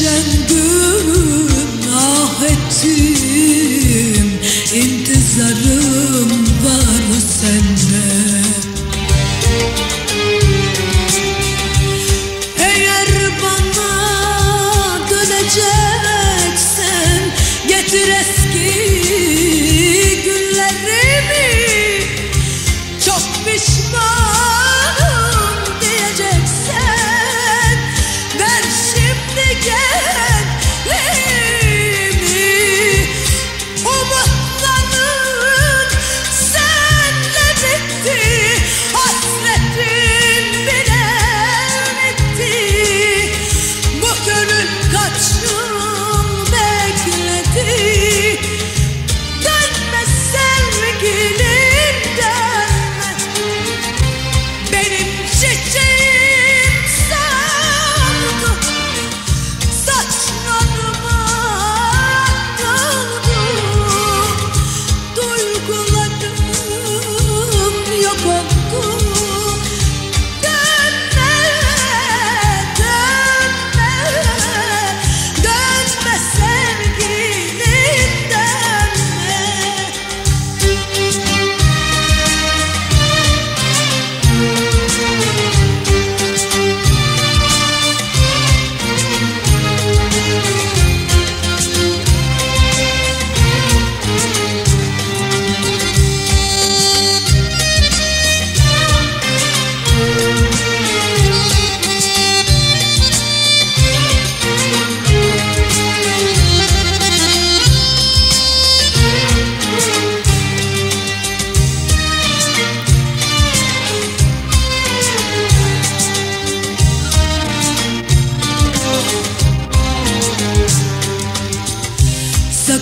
Imagine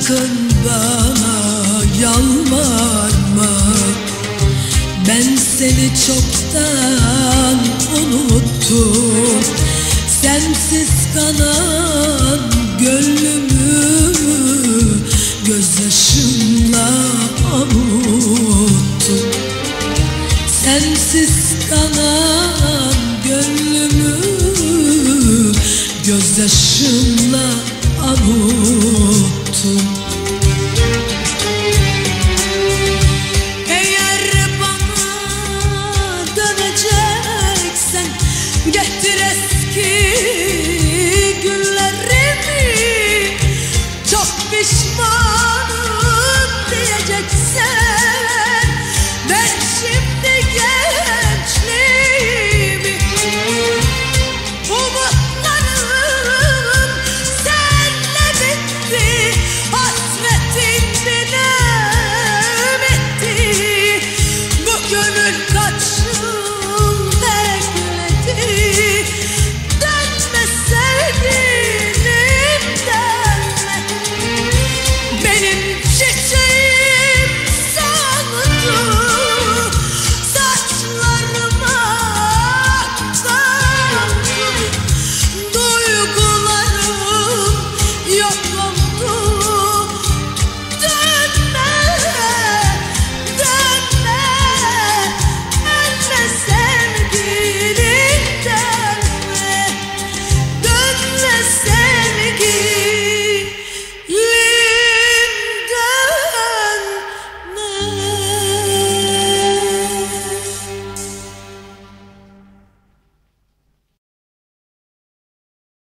sakın bana yalvarma. Ben seni çoktan unuttum. Sensiz kanan gönlümü Gözyaşımla avuttum. Sensiz kanan gönlümü Gözyaşımla avuttum.